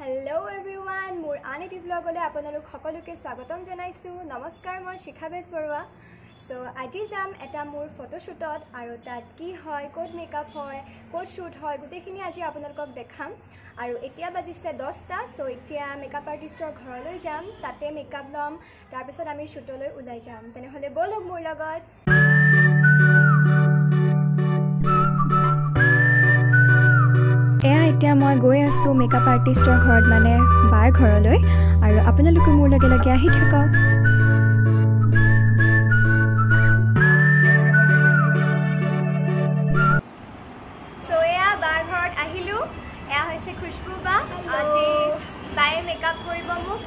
Hello everyone মোৰ আন এটি ব্লগলৈ আপোনালোক সকলোকে স্বাগতম জনাইছোঁ। নমস্কাৰ মই শিখা বেজ বৰুৱা। চ' আজি যাম এটা মোৰ ফটোশ্বুটত আৰু তাত কি হয় ক'ত মেকআপ হয় ক'ত শ্বুট হয় গোটেইখিনি আজি আপোনালোকক দেখাম। আৰু এতিয়া বাজিছে দহটা চ' এতিয়া মেকআপ আৰ্টিষ্টৰ ঘৰলৈ যাম তাতে মেকআপ ল'ম তাৰপিছত আমি শ্বুটলৈ ওলাই যাম। তেনেহ'লে ব'লক মোৰ লগত। এতিয়া মই গৈ আছোঁ মেকআপ আৰ্টিষ্টৰ ঘৰত মানে বাৰ ঘৰলৈ। আৰু আপোনালোকে মোৰ লগে লগে আহি থাকক। চ' এয়া বাৰ ঘৰত আহিলোঁ। এয়া হৈছে খুচবু বা আজি বায়ে মেকআপ কৰিব মোক।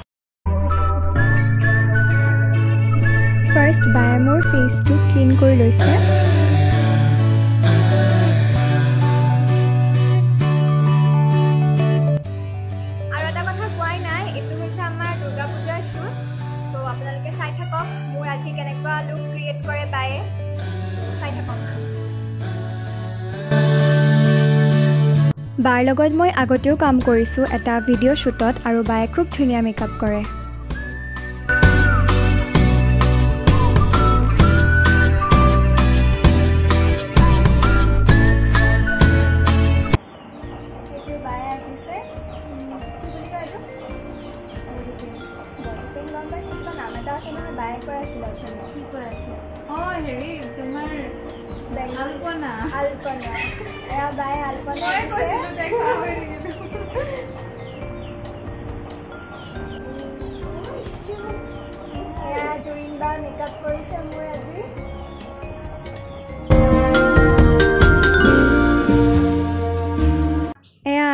ফাৰ্ষ্ট বায়ে মোৰ ফেচটো ক্লিন কৰি লৈছে। চাই থাকক। মোৰ আজি কেনেকুৱা লুক ক্ৰিয়েট কৰে বায়ে চাই থাকক। বাৰ লগত মই আগতেও কাম কৰিছোঁ এটা ভিডিঅ' শ্বুটত আৰু বায়ে খুব ধুনীয়া মেকআপ কৰে।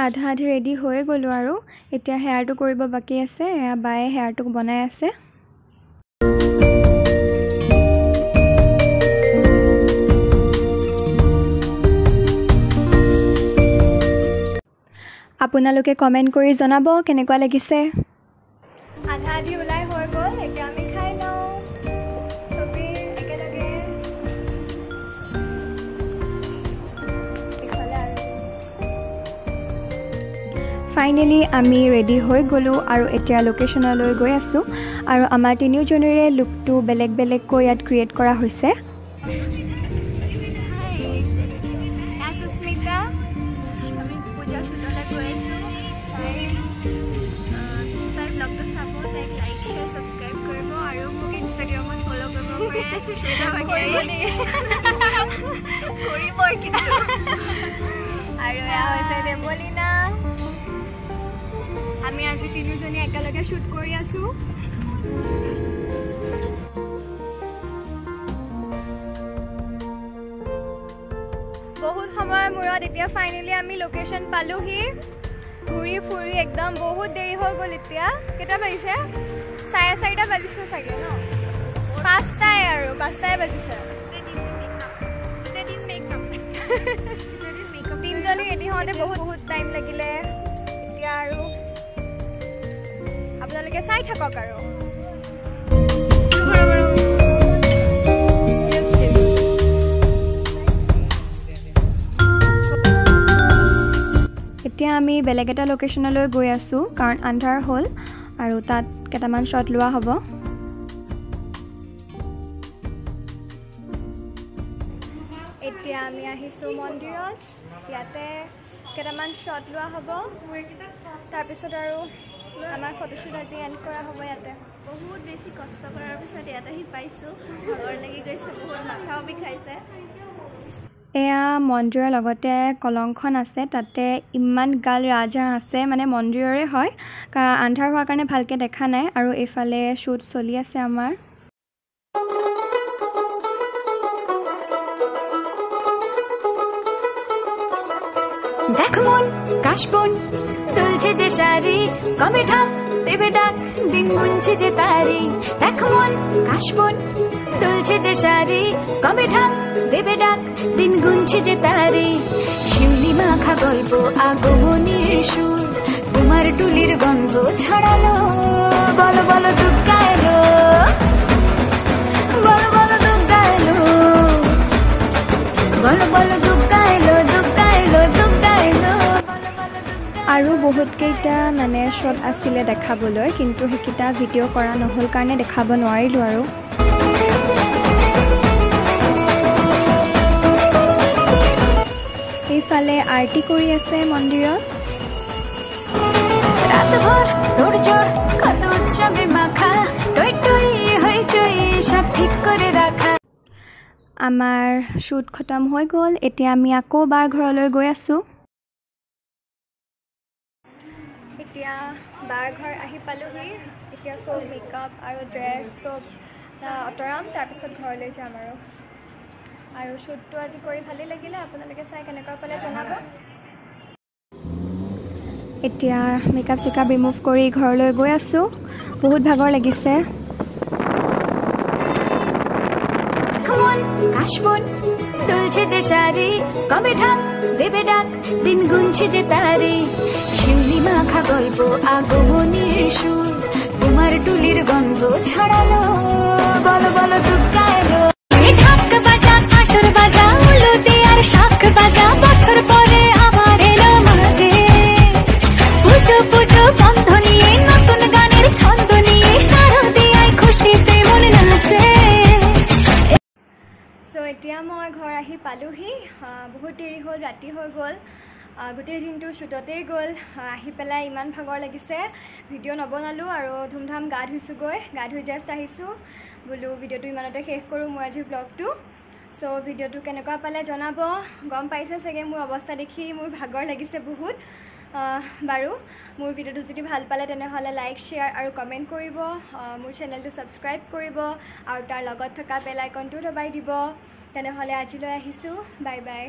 আধা আধি ৰেডি হৈ গ'লোঁ আৰু। এতিয়া হেয়াৰটো কৰিব বাকী আছে। এয়া বায়ে হেয়াৰটো বনাই আছে। আপোনালোকে কমেণ্ট কৰি জনাব কেনেকুৱা লাগিছে। আধা আধি ওলাই হৈ গ'ল এতিয়া আমি খাই লওঁ। চবেই একেলগে। ইফালে আৰু। ফাইনেলি আমি ৰেডি হৈ গ'লোঁ আৰু এতিয়া লোকেশ্যনলৈ গৈ আছোঁ। আৰু আমাৰ তিনিওজনৰে লুকটো বেলেগ বেলেগকৈ ইয়াত ক্ৰিয়েট কৰা হৈছে। কৰিব পাৰে সুস্মিতা কৰিবই কিন্তু আৰু এয়া হৈছে দেৱলীনা আমি আজি তিনিজনী একেলগে শ্বুট কৰি আছোঁ বহুত সময়ৰ মূৰত এতিয়া ফাইনেলি আমি লোকেশ্যন পালোহি। ঘূৰি ফুৰি একদম বহুত দেৰি হৈ গ'ল এতিয়া। কেইটা বাজিছে? চাৰে চাৰিটা বাজিছে চাগে ন? পাঁচটাই আৰু পাঁচটাই বাজিছে। তিনিজনী ৰেডি হওঁতে বহুত বহুত টাইম লাগিলে। এতিয়া আৰু আপোনালোকে চাই থাকক আৰু। এতিয়া আমি বেলেগ এটা লোকেশ্যনলৈ গৈ আছোঁ কাৰণ আন্ধাৰ হ'ল আৰু তাত কেইটামান শ্বট লোৱা হ'ব। এতিয়া আমি আহিছোঁ মন্দিৰত। ইয়াতে কেইটামান শ্বট লোৱা হ'ব। তাৰপিছত আৰু আমাৰ ফটোশ্বুট আজি এণ্ড কৰা হ'ব ইয়াতে। বহুত বেছি কষ্ট কৰাৰ পিছত ইয়াত আহি পাইছোঁ। ভাগৰ লাগি গৈছে বহুত মাথাও বিষাইছে। এয়া মন্দিৰৰ লগতে কলংখন আছে তাতে ইমান গাল ৰাজহাঁহ আছে মানে মন্দিৰৰে হয়। আন্ধাৰ হোৱাৰ কাৰণে ভালকৈ দেখা নাই আৰু এইফালে শ্বুট চলি আছে আমাৰ। দেখ মন কাশবন দুলছে যে শাড়ি কবে ঢাক, দেবে ডাক, দিন গুনছে যে তারি। দেখো মন কাশবন দুলছে যে শাড়ি কবে ঢাক, দেবে ডাক, দিন গুনছে যে তারি। শিউলি মাখা গল্প, আগমনের সুর তোমার টুলির গন্ধ ছড়ালো। আৰু বহুতকেইটা মানে শ্বট আছিলে দেখাবলৈ কিন্তু সেইকেইটা ভিডিঅ' কৰা নহ'ল কাৰণে দেখাব নোৱাৰিলোঁ আৰু। এইফালে আৰতি কৰি আছে মন্দিৰত। আমাৰ শ্বুট খতম হৈ গ'ল এতিয়া আমি আকৌ বাৰ ঘৰলৈ গৈ আছোঁ। বাৰ ঘৰ আহি পালোহি। এতিয়া চব মেকআপ আৰু ড্ৰেছ চব আঁতৰাম। তাৰপিছত ঘৰলৈ যাম আৰু। আৰু শ্বুটটো আজি কৰি ভালেই লাগিলে। আপোনালোকে চাই কেনেকুৱা পালে জনাব। এতিয়া মেকআপ চেকআপ ৰিমুভ কৰি ঘৰলৈ গৈ আছোঁ। বহুত ভাগৰ লাগিছে। কাশবন দুলছে যে শাড়ি, কবে ঢাক, দেবে ডাক, দিন গুনছে যে তারে। শিউলি মাখা গল্প, আগমনের সুর তোমার টুলির গন্ধ ছড়ালো আহি পালোহি। বহুত দেৰি হ'ল ৰাতি হৈ গ'ল। গোটেই দিনটো শ্বুটতেই গ'ল। আহ, পেলাই ইমান ভাগৰ লাগিছে। ভিডিঅ' নবনালোঁ আৰু ধুমধাম গা ধুইছোঁগৈ। গা ধুই জাষ্ট আহিছোঁ। বোলো ভিডিঅ'টো ইমানতে শেষ কৰোঁ মোৰ আজি ব্লগটো চ' ভিডিঅ'টো কেনেকুৱা পালে জনাব? গম পাইছে চাগে মোৰ অৱস্থা দেখি মোৰ ভাগৰ লাগিছে বহুত। বাৰু মোৰ ভিডিঅ'টো যদি ভাল পালে তেনেহ'লে লাইক শ্বেয়াৰ আৰু কমেণ্ট কৰিব। মোৰ চেনেলটো ছাবস্ক্ৰাইব কৰিব আৰু তাৰ লগত থকা বেল আইকনটো দবাই দিব। তেনেহ'লে আজিলৈ আহিছোঁ। Bye bye.